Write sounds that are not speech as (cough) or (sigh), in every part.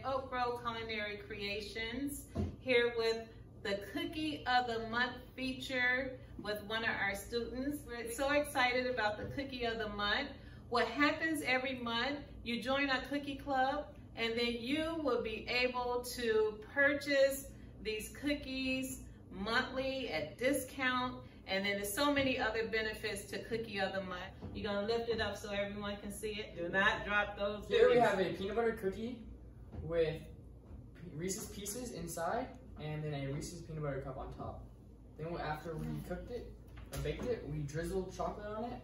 at Oak Grove Culinary Creations here with the Cookie of the Month feature with one of our students. We're so excited about the Cookie of the Month. What happens every month, you join our cookie club and then you will be able to purchase these cookies monthly at discount and then there's so many other benefits to Cookie of the Month. You're gonna lift it up so everyone can see it. Do not drop those Here we have a peanut butter cookie with Reese's Pieces inside and then a Reese's peanut butter cup on top. Then after we mm. cooked it or baked it, we drizzled chocolate on it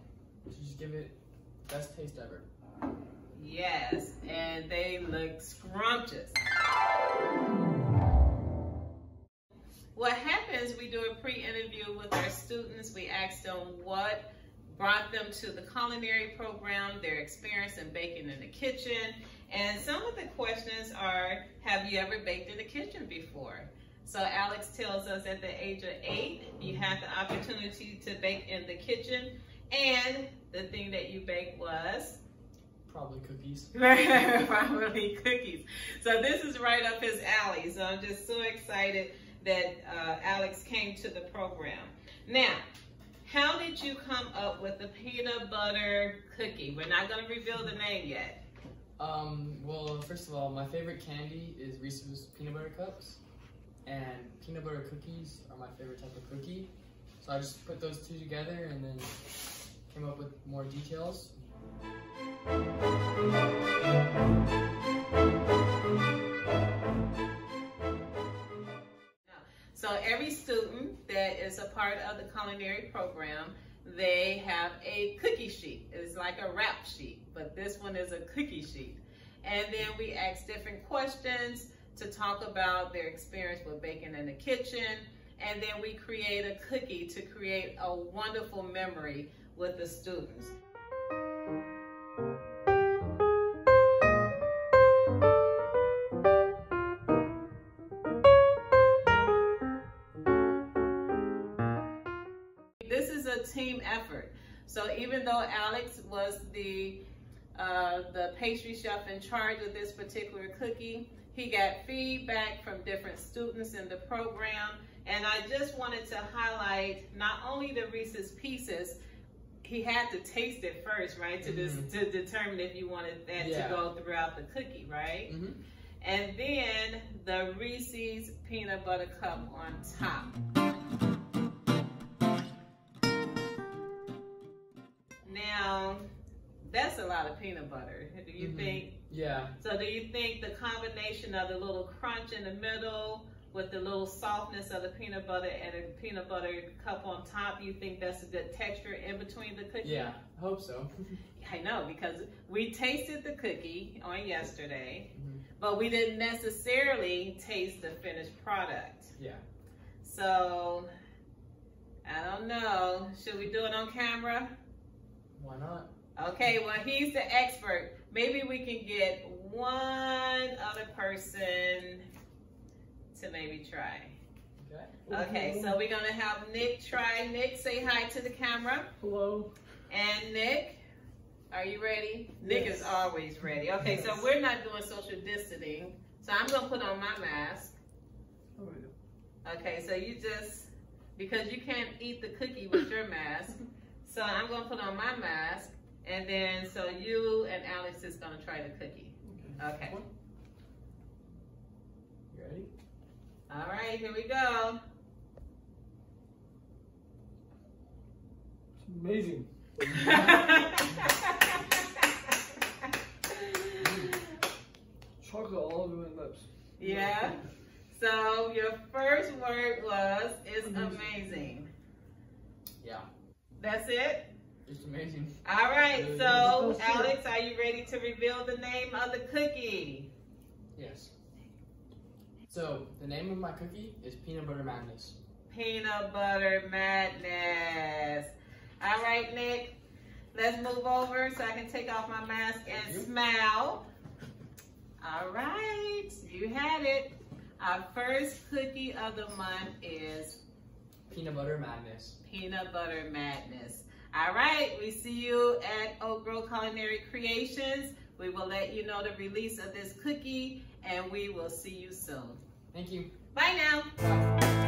to just give it best taste ever. Yes, and they look scrumptious. What happens, we do a pre-interview with our students. We ask them what brought them to the culinary program, their experience in baking in the kitchen. And some of the questions are, have you ever baked in the kitchen before? So Alex tells us at the age of eight, you had the opportunity to bake in the kitchen. And the thing that you baked was? Probably cookies. (laughs) Probably cookies. So this is right up his alley. So I'm just so excited that uh, Alex came to the program. Now, how did you come up with the peanut butter cookie? We're not going to reveal the name yet. Um, well, first of all, my favorite candy is Reese's peanut butter cups, and peanut butter cookies are my favorite type of cookie. So I just put those two together and then came up with more details. So every student is a part of the culinary program, they have a cookie sheet. It's like a wrap sheet, but this one is a cookie sheet. And then we ask different questions to talk about their experience with baking in the kitchen. And then we create a cookie to create a wonderful memory with the students. A team effort. So even though Alex was the uh, the pastry chef in charge of this particular cookie, he got feedback from different students in the program. And I just wanted to highlight not only the Reese's Pieces, he had to taste it first, right? To, Mhm. to determine if you wanted that Yeah. to go throughout the cookie, right? hmm And then the Reese's peanut butter cup on top. Now, that's a lot of peanut butter. Do you Mhm. think? Yeah, So do you think the combination of the little crunch in the middle with the little softness of the peanut butter and a peanut butter cup on top, you think that's a good texture in between the cookie? yeah, I hope so. (laughs) I know because we tasted the cookie on yesterday, Mhm. but we didn't necessarily taste the finished product. Yeah. So I don't know. Should we do it on camera? Why not? Okay, well, he's the expert. Maybe we can get one other person to maybe try. Okay. Okay, so we're gonna have Nick try. Nick, say hi to the camera. Hello. And Nick, are you ready? Nick is always ready. Okay, so we're not doing social distancing. So I'm gonna put on my mask. Okay, so you just, because you can't eat the cookie with your (laughs) mask. So I'm gonna put on my mask. And then, so you and Alex is gonna try the cookie. Okay. You ready? All right, here we go. It's amazing. (laughs) Chocolate all over my lips. yeah. So your first word was, it's Amazing. amazing. Yeah. That's it? It's amazing. All right, Really? so Let's do it. Alex, are you ready to reveal the name of the cookie? Yes. So, the name of my cookie is Peanut Butter Madness. Peanut butter madness. All right, Nick, let's move over so I can take off my mask and smile. All right, you had it. Our first cookie of the month is Peanut Butter Madness. peanut butter madness. All right, we see you at Oak Grove Culinary Creations. We will let you know the release of this cookie and we will see you soon. Thank you. Bye now. Bye.